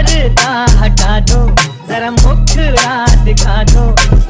पर्दा हटा दो। जरा मुखरा दिखा दो।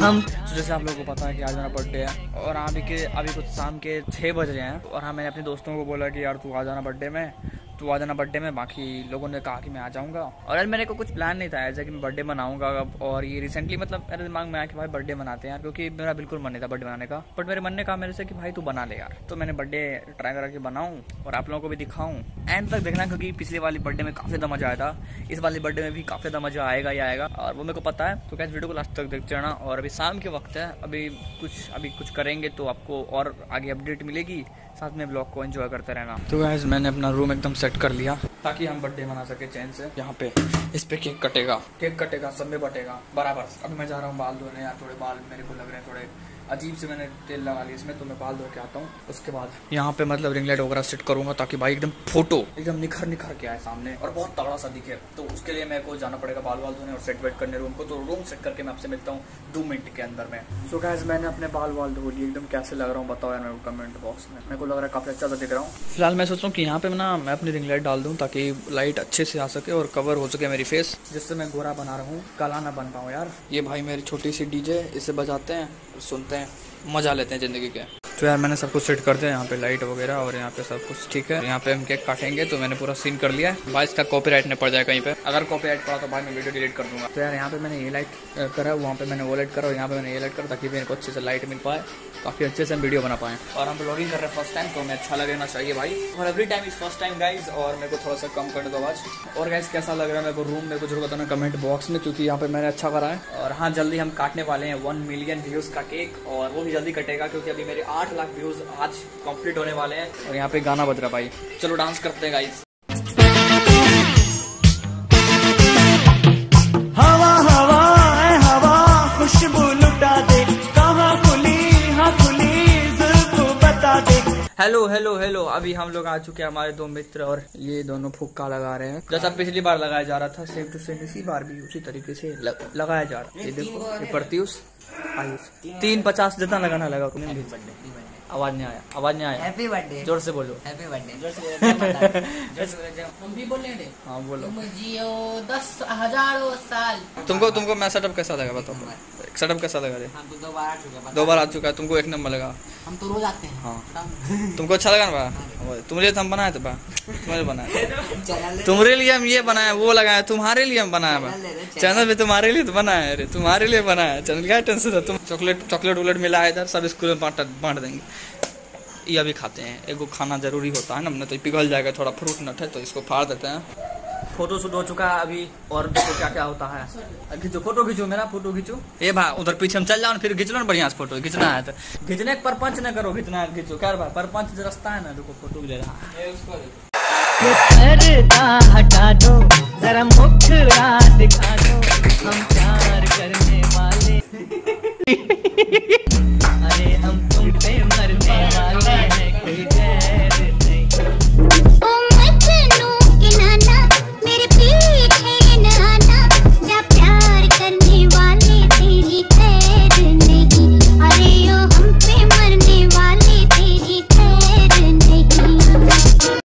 हम जैसे आप लोगों को पता है कि आज मेरा बर्थडे है, और अभी के अभी कुछ शाम के छः बज रहे हैं, और हाँ मैंने अपने दोस्तों को बोला कि यार तू आ जाना बर्थडे में। तू आ जाना बर्थडे में, बाकी लोगों ने कहा कि मैं आ जाऊँगा। और यार, मेरे को कुछ प्लान नहीं था ऐसा कि मैं बर्थडे मनाऊँगा और ये रिसेंटली मतलब मेरे दिमाग में आया कि भाई बर्थडे मनाते हैं यार, क्योंकि मेरा बिल्कुल मन नहीं था बर्थडे बनाने का। बट मेरे मन ने कहा मेरे से कि भाई तू बना ले यार। तो मैंने बर्थडे ट्राई करा के बनाऊँ, और आप लोगों को भी दिखाऊँ। एंड तक देखना, क्योंकि पिछले वाली बर्थडे में काफ़ी ज़्यादा मज़ा आया था। इस वाली बर्थडे में भी काफ़ी ज़्यादा मज़ा आएगा ही आएगा, और वो मेरे को पता है। तो क्या वीडियो को लास्ट तक देखते रहना, और अभी शाम के वक्त है, अभी कुछ अभी कुछ करेंगे तो आपको और आगे अपडेट मिलेगी। साथ में ब्लॉग को एंजॉय करते रहना। तो गाइज़ मैंने अपना रूम एकदम सेट कर लिया। ताकि हम बर्थडे मना सके चैन से। यहाँ पे इस पे केक कटेगा। केक कटेगा सब में बटेगा। बराबर। अभी मैं जा रहा हूँ बाल धोने यार थोड़े बाल मेरे को लग रहे हैं थोड़े अजीब से मैंने तेल लगा लिया इसमें तो मैं बाल धो के आता हूँ। उसके बाद यहाँ पे मतलब रिंग लाइट वगैरह सेट करूँगा ताकि भाई एकदम फ़ोटो एकदम निखर निखर के आए सामने। और बहुत तगड़ा सा दिखे। तो उसके लिए मेरे को जाना पड़ेगा बाल बाल धोने और सेट वेट करने रूम को। तो रूम सेट करके मैं आपसे मिलता हूँ दो मिनट के अंदर में। सो so गैस मैंने अपने बाल वाल धो लिए। एकदम कैसे लग रहा हूँ बताओ यार मेरे को कमेंट बॉक्स में। मेरे को लग रहा है काफ़ी अच्छा सा दिख रहा हूँ। फ़िलहाल मैं सोच रहा हूँ कि यहाँ पे ना मैं अपनी रिंग लाइट डाल दूँ ताकि लाइट अच्छे से आ सके और कवर हो सके मेरी फेस जिससे मैं गोरा बना रहा हूँ काला ना बन पाऊँ यार। ये भाई मेरी छोटी सी डीजे इसे बजाते हैं, सुनते हैं, मज़ा लेते हैं ज़िंदगी के। तो यार मैंने सब कुछ सेट कर दिया, यहाँ पे लाइट वगैरह और यहाँ पे सब कुछ ठीक है। यहाँ पे हम केक काटेंगे तो मैंने पूरा सीन कर लिया है। भाई इसका कॉपीराइट नहीं पड़ जाए कहीं पे। अगर कॉपीराइट पड़ा तो भाई मैं वीडियो डिलीट कर दूँगा। तो यार यहाँ पे मैंने ये लाइट करा, वहाँ पे मैंने वो लाइट करा और यहाँ पे मैंने ये लाइट करा ताकि मेरे को अच्छे से लाइट मिल पाए, काफ़ी अच्छे से हम वीडियो बना पाए। और हम ब्लॉगिंग कर रहे हैं फ़र्स्ट टाइम तो हमें अच्छा लगना चाहिए भाई। और every time is first time guys और मेरे को थोड़ा सा कम कर दो आवाज़ और गाइज़ कैसा लग रहा है मेरे को रूम मेरे को ज़रूर बताना कमेंट बॉक्स में, क्योंकि यहाँ पे मैंने अच्छा करा है। और हाँ जल्दी हम काटने वाले हैं वन मिलियन व्यूज़ का केक और वो भी जल्दी कटेगा, क्योंकि अभी मेरे आठ लाख व्यूज़ आज कंप्लीट होने वाले हैं और यहाँ पे गाना बज रहा भाई। चलो डांस करते हैं गाइज़ हवा हवा हवा खुशबू लुटा दे। कहाँ खुली हाँ खुली बता दे। हेलो हेलो हेलो अभी हम लोग आ चुके हैं हमारे दो मित्र और ये दोनों फुक्का लगा रहे हैं। जैसा पिछली बार लगाया जा रहा था सेम टू सेम इसी बार भी उसी तरीके से लग, लगाया जा रहा है। ये देखो ये प्रत्युष आयुष। तीन पचास जितना लगाना लगा आवाज़ नहीं आया आवाज़ नहीं आया हैप्पी बर्थडे ज़ोर से बोलो हैप्पी बर्थडे हम भी बोल रहे हाँ बोलो। तुम जियो दस हज़ारों साल। तुमको तुमको मैं सेटअप कैसा लगा बताओ? सेटअप कैसा लगा रे? तो दो बार आ चुका दो। बार आ चुका है तुमको एक नंबर लगा। हम तो रोज आते हैं। हाँ। तुमको अच्छा लगा ना बा तुम्हारे लिए हम बनाए थे बा। तुम्हारे बनाए तुम्हारे लिए हम ये बनाए वो लगाए तुम्हारे लिए हम बनाए बा। चैनल भी तुम्हारे लिए तो बनाए अरे तुम्हारे लिए बनाया। चैनल क्या टेंशन था तुम चॉकलेट चॉकलेट वॉकलेट मिला है इधर सब स्कूल में बांट बांट देंगे। ये अभी खाते हैं एगो खाना ज़रूरी होता है ना तो पिघल जाएगा थोड़ा फ्रूट नट है तो इसको फाड़ देते हैं। फ़ोटो शूट हो चुका है अभी और देखो क्या क्या होता है। खींचो फ़ोटो खींचो मेरा फ़ोटो खींचो। ए भाई उधर पीछे हम चल जाओ फिर खींच लो ना बढ़िया से फ़ोटो खींचना है तो। खींचने के परपंच न करो खींचना है खींचो। क्या भाई परपंच रास्ता है ना देखो फ़ोटो ले रहा है। हटा दो।